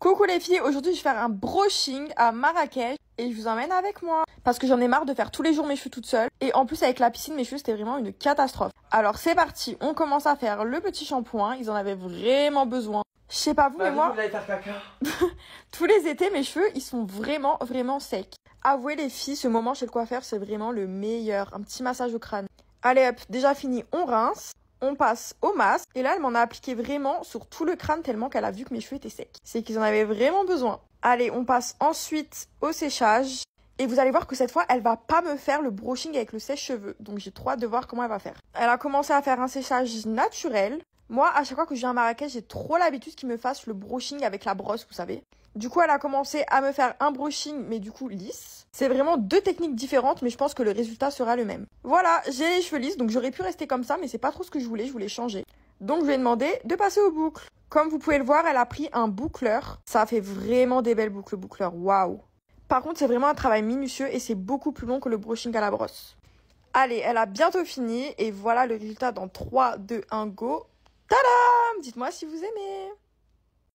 Coucou les filles, aujourd'hui je vais faire un brushing à Marrakech et je vous emmène avec moi. Parce que j'en ai marre de faire tous les jours mes cheveux toute seule. Et en plus avec la piscine, mes cheveux c'était vraiment une catastrophe. Alors c'est parti, on commence à faire le petit shampoing, ils en avaient vraiment besoin. Je sais pas vous, mais moi, faire caca. tous les étés, mes cheveux, ils sont vraiment, vraiment secs. Avouez les filles, ce moment chez le coiffeur, c'est vraiment le meilleur. Un petit massage au crâne. Allez hop, déjà fini, on rince. On passe au masque. Et là, elle m'en a appliqué vraiment sur tout le crâne tellement qu'elle a vu que mes cheveux étaient secs. C'est qu'ils en avaient vraiment besoin. Allez, on passe ensuite au séchage. Et vous allez voir que cette fois, elle va pas me faire le brushing avec le sèche-cheveux. Donc j'ai trop hâte de voir comment elle va faire. Elle a commencé à faire un séchage naturel. Moi, à chaque fois que je viens à Marrakech, j'ai trop l'habitude qu'il me fasse le brushing avec la brosse, vous savez. Du coup, elle a commencé à me faire un brushing, mais du coup lisse. C'est vraiment deux techniques différentes, mais je pense que le résultat sera le même. Voilà, j'ai les cheveux lisses, donc j'aurais pu rester comme ça, mais c'est pas trop ce que je voulais, je voulais changer. Donc je lui ai demandé de passer aux boucles. Comme vous pouvez le voir, elle a pris un boucleur. Ça fait vraiment des belles boucles boucleur, waouh. Par contre, c'est vraiment un travail minutieux et c'est beaucoup plus long que le brushing à la brosse. Allez, elle a bientôt fini et voilà le résultat dans 3, 2, 1, go. Tadam Dites-moi si vous aimez